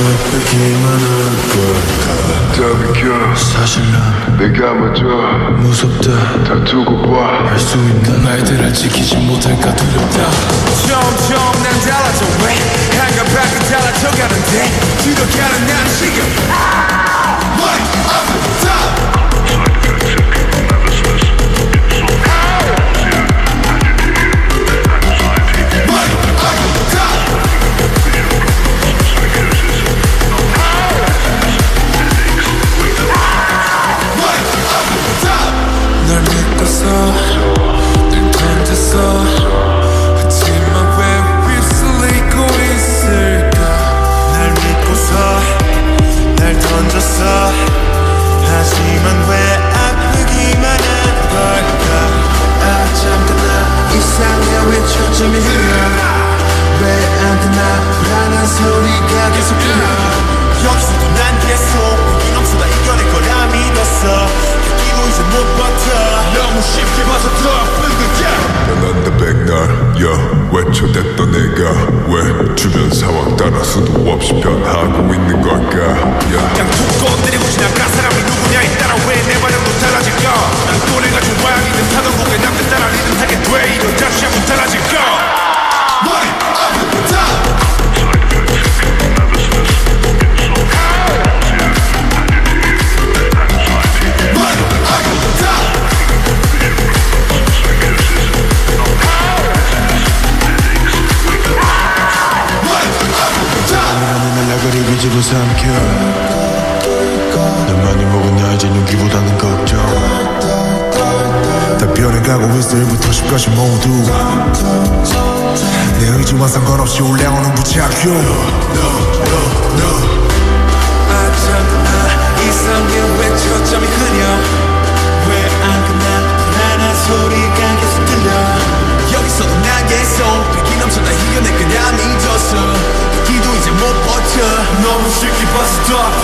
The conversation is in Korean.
어떻게만 할까 다 비켜 사실 난 내가 먼저 무섭다. 다 두고 봐알 수 있는 날들을 지키지 못할까 두렵다. 점점 난 달라져 왜? 날 던졌어. 하지만 왜 아프기만 한 걸까? 아 잠깐 나. 이상해. 왜 초점이 흐려? 왜안 되나? 불안한 소리가 계속 들려. 여기서도 난 계속 이놈수다 이겨낼 거라 믿었어. 여기도 이제 못 버텨. 너무 쉽게 봐서 더 아픈 거야. 넌 백날 야 외쳐댔던 내가? 왜 변하고 있는 걸까? 툭 건드리고 지나간 사람이 누구냐에 따라 왜 내 반응도 달라질까 난 또래가 좋아 위주로 삼켜 널 많이 먹었냐 이제 눈기보다는 걱정. 다 변해가고 있어 1부터 10까지 모두. 내 의지와 상관없이 올라오는 부착용 아 넘